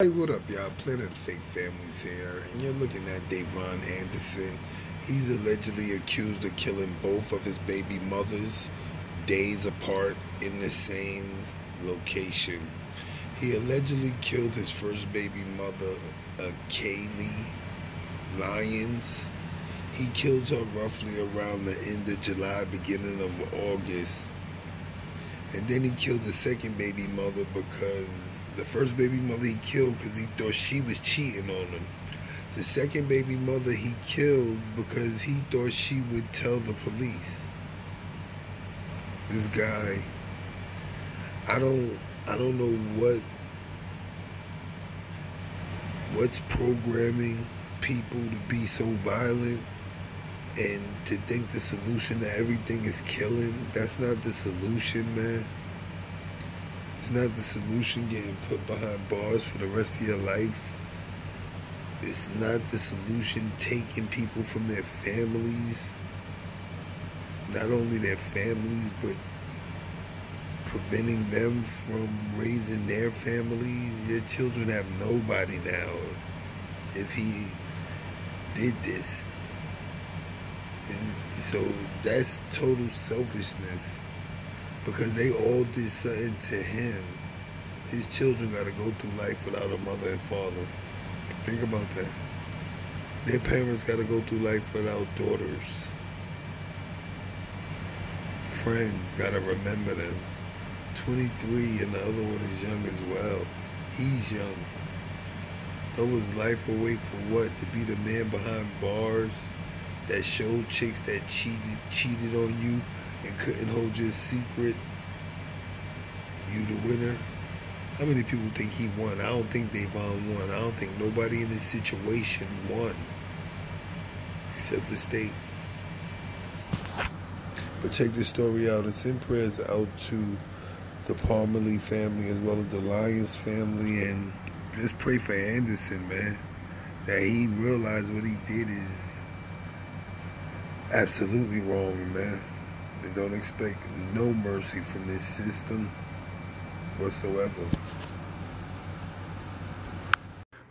Hey, what up, y'all? Planet of Fake Families here, and you're looking at Davone Anderson. He's allegedly accused of killing both of his baby mothers days apart in the same location. He allegedly killed his first baby mother, uh, Kaylee Lyons. He killed her roughly around the end of July, beginning of August. And then he killed the second baby mother because the first baby mother he killed because he thought she was cheating on him. The second baby mother he killed because he thought she would tell the police. This guy, I don't, I don't know what, what's programming people to be so violent and to think the solution to everything is killing. That's not the solution, man. It's not the solution getting put behind bars for the rest of your life. It's not the solution taking people from their families. Not only their families, but preventing them from raising their families. Your children have nobody now. If he did this. So that's total selfishness because they all did something to him. His children got to go through life without a mother and father. Think about that. Their parents got to go through life without daughters. Friends got to remember them. 23 and the other one is young as well. He's young. Throw his life away for what? To be the man behind bars that showed chicks that cheated cheated on you and couldn't hold your secret, you the winner. How many people think he won? I don't think Davone won. I don't think nobody in this situation won. Except the state. But check this story out. It's in prayers out to the Parmalee family as well as the Lyons family and just pray for Anderson, man. That he realized what he did is absolutely wrong, man and don't expect no mercy from this system whatsoever.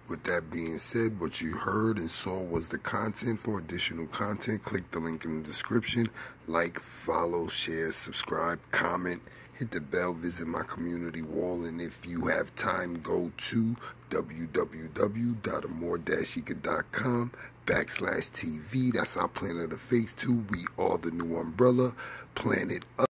With that being said, what you heard and saw was the content. For additional content, click the link in the description. Like, follow, share, subscribe, comment, hit the bell, visit my community wall, and if you have time, go to www.amor-ica.com backslash TV. That's our Planet of the Fakes 2. We are the new umbrella. Planet